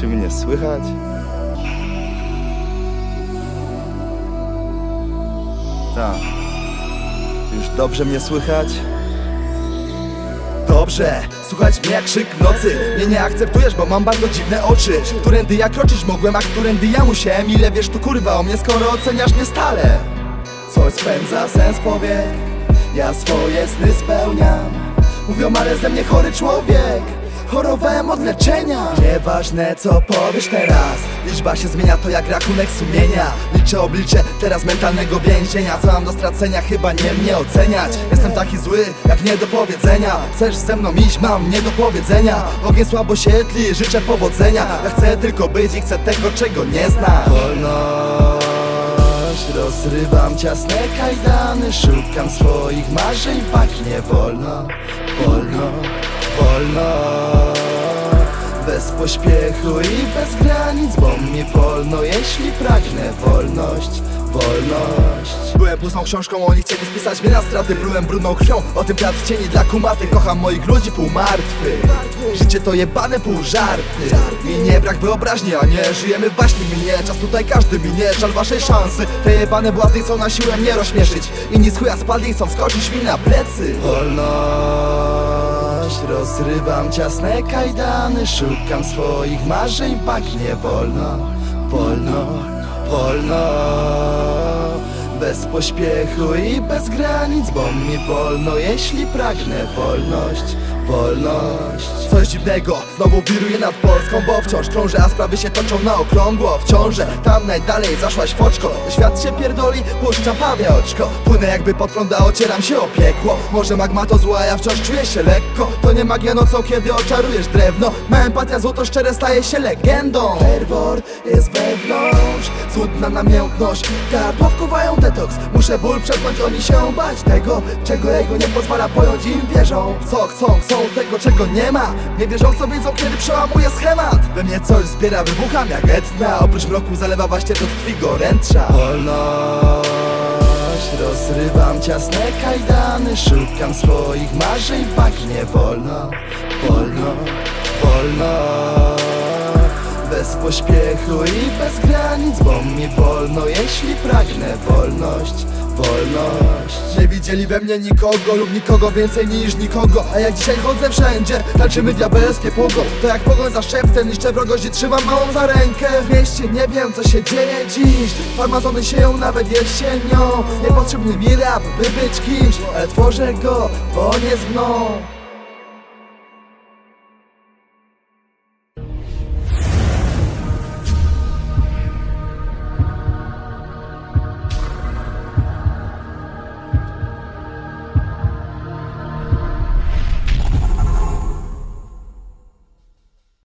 Czy mnie słychać? Tak. Już dobrze mnie słychać? Dobrze, słuchać mnie jak krzyk w nocy. Mnie nie akceptujesz, bo mam bardzo dziwne oczy. Którędy ja kroczyć mogłem, a którędy ja musiałem? Ile wiesz tu kurwa o mnie, skoro oceniasz mnie stale? Coś spędza sens powiek. Ja swoje sny spełniam. Mówią, ale ze mnie chory człowiek Chorowałem od leczenia. Nieważne co powiesz teraz. Liczba się zmienia to jak rachunek sumienia. Liczę oblicze teraz mentalnego więzienia. Co mam do stracenia chyba nie mnie oceniać. Jestem taki zły jak nie do powiedzenia. Chcesz ze mną iść mam nie do powiedzenia. Ogień słabo się tli życzę powodzenia. Ja chcę tylko być i chcę tego czego nie znam. Wolność Rozrywam ciasne kajdany. Szukam swoich marzeń bagnie Wolno, wolno, wolno Bez pośpiechu i bez granic Bo mi wolno, jeśli pragnę wolność Wolność. Byłem pustą książką, oni chcieli spisać mnie na straty Byłem brudną krwią, o tym teatr w cieni dla kumaty Kocham moich ludzi pół martwych Życie to jebane pół żarty. I nie brak wyobraźni, a nie żyjemy w baśni. Minie czas tutaj każdy minie, żal waszej szansy. Te jebane błazny chcą na siłę mnie rozśmieszyć. Inni z chuja spadli i chcą skoczyć mi na plecy. Wolność Rozrywam ciasne kajdany Szukam swoich marzeń w bagnie Wolno, wolno, wolno bez pośpiechu i bez granic, bo mi wolno, jeśli pragnę wolność, wolność. Coś dziwnego, znowu wiruje nad Polską, bo wciąż krążę, a sprawy się toczą na okrągło Wciążę, tam najdalej zaszłaś w oczko, świat się pierdoli, puszczam pawie oczko. Płynę jakby pod prąd, a ocieram się o piekło. Może magma to zła, ja wciąż czuję się lekko. To nie magia nocą, kiedy oczarujesz drewno. Ma empatia, złoto szczere staje się legendą. Fervor jest wewnątrz, cudna namiętność. Gardła wkuwają detoks, muszę ból przetrwać Oni się bać tego, czego jego nie pozwala pojąć Im wierzą, co chcą, chcą tego, czego nie ma. Nie wierzą, co wiedzą, kiedy przełamuje schemat. We mnie coś zbiera, wybucham jak etna. Oprócz mroku zalewa właśnie do krwi gorętrza. Wolność Rozrywam ciasne kajdany Szukam swoich marzeń w bagnie Wolno, wolno, wolno bez pośpiechu i bez granic, bo mi wolno, jeśli pragnę wolność, wolność. Nie widzieli we mnie nikogo lub nikogo więcej niż nikogo A jak dzisiaj chodzę wszędzie, tańczymy diabelskie pogo To jak pogoń za szeptem, niszczę wrogość i trzymam małą za rękę. W mieście nie wiem co się dzieje dziś. Farmazony sieją nawet jesienią. Niepotrzebny mi rap, by być kimś Ale tworzę go, bo nie z mną